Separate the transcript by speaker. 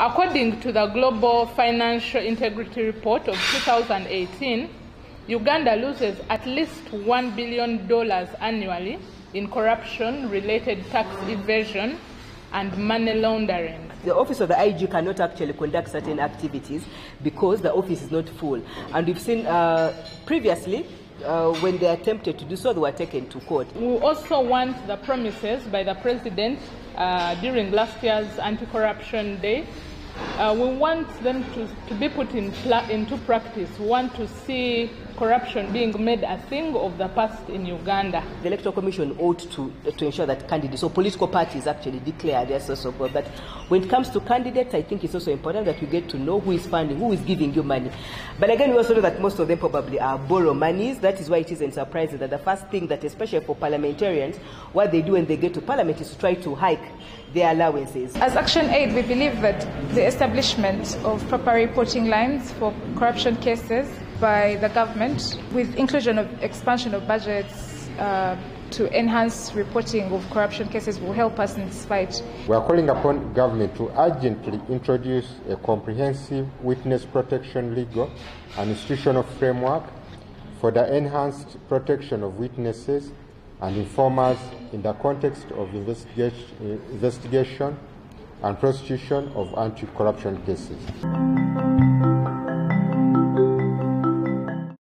Speaker 1: According to the Global Financial Integrity Report of 2018, Uganda loses at least $1 billion annually in corruption related tax evasion and money laundering.
Speaker 2: The office of the IG cannot actually conduct certain activities because the office is not full. And we've seen uh, previously uh, when they attempted to do so, they were taken to court.
Speaker 1: We also want the promises by the president uh, during last year's anti-corruption day. Uh, we want them to, to be put in into practice. We want to see corruption being made a thing of the past in Uganda.
Speaker 2: The Electoral Commission ought to, to ensure that candidates or political parties actually declare their source of wealth. But when it comes to candidates, I think it's also important that you get to know who is funding, who is giving you money. But again, we also know that most of them probably are borrow monies. That is why it isn't surprising that the first thing that, especially for parliamentarians, what they do when they get to parliament is to try to hike their allowances.
Speaker 3: As Action Aid, we believe that the establishment of proper reporting lines for corruption cases by the government, with inclusion of expansion of budgets uh, to enhance reporting of corruption cases, will help us in this fight.
Speaker 4: We are calling upon government to urgently introduce a comprehensive witness protection legal and institutional framework for the enhanced protection of witnesses and informers in the context of investigation and prosecution of anti-corruption cases.